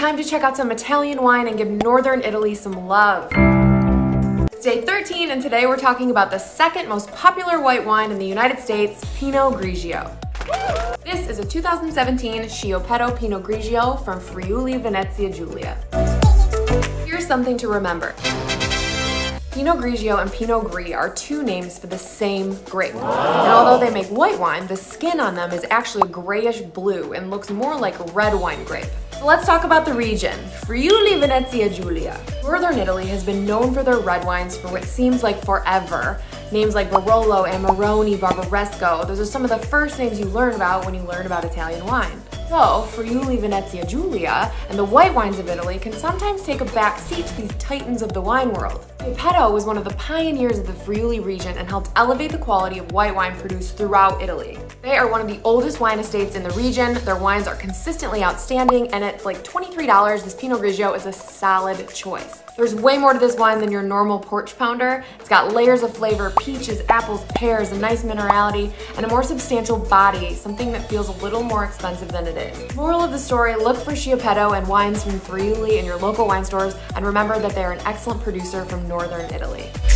time to check out some Italian wine and give Northern Italy some love. It's day 13 and today we're talking about the second most popular white wine in the United States, Pinot Grigio. This is a 2017 Schiopetto Pinot Grigio from Friuli Venezia Giulia. Here's something to remember. Pinot Grigio and Pinot Gris are two names for the same grape. And although they make white wine, the skin on them is actually grayish blue and looks more like red wine grape. Let's talk about the region, Friuli Venezia Giulia. Northern Italy has been known for their red wines for what seems like forever. Names like Barolo, Amarone, Barbaresco, those are some of the first names you learn about when you learn about Italian wine. So, Friuli Venezia Giulia and the white wines of Italy can sometimes take a back seat to these titans of the wine world. Schiopetto was one of the pioneers of the Friuli region and helped elevate the quality of white wine produced throughout Italy. They are one of the oldest wine estates in the region, their wines are consistently outstanding, and at like $23, this Pinot Grigio is a solid choice. There's way more to this wine than your normal porch pounder. It's got layers of flavor, peaches, apples, pears, a nice minerality, and a more substantial body, something that feels a little more expensive than it is. Moral of the story, look for Schiopetto and wines from Friuli in your local wine stores, and remember that they're an excellent producer from northern Italy.